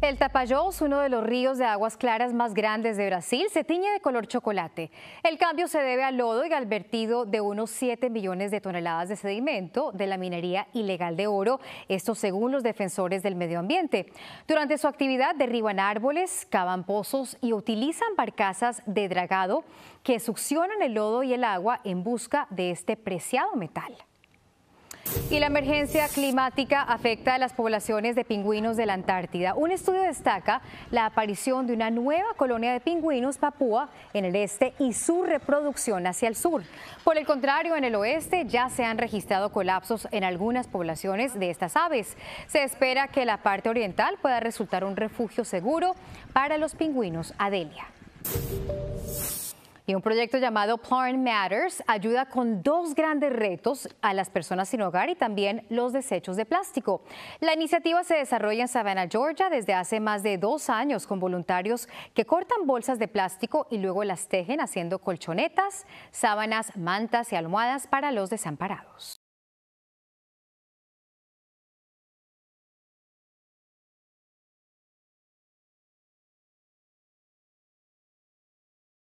El Tapajós, uno de los ríos de aguas claras más grandes de Brasil, se tiñe de color chocolate. El cambio se debe al lodo y al vertido de unos 7 millones de toneladas de sedimento de la minería ilegal de oro, esto según los defensores del medio ambiente. Durante su actividad derriban árboles, cavan pozos y utilizan barcazas de dragado que succionan el lodo y el agua en busca de este preciado metal. Y la emergencia climática afecta a las poblaciones de pingüinos de la Antártida. Un estudio destaca la aparición de una nueva colonia de pingüinos papúa en el este y su reproducción hacia el sur. Por el contrario, en el oeste ya se han registrado colapsos en algunas poblaciones de estas aves. Se espera que la parte oriental pueda resultar un refugio seguro para los pingüinos Adelia. Y un proyecto llamado Plant Matters ayuda con dos grandes retos a las personas sin hogar y también los desechos de plástico. La iniciativa se desarrolla en Savannah, Georgia, desde hace más de dos años con voluntarios que cortan bolsas de plástico y luego las tejen haciendo colchonetas, sábanas, mantas y almohadas para los desamparados.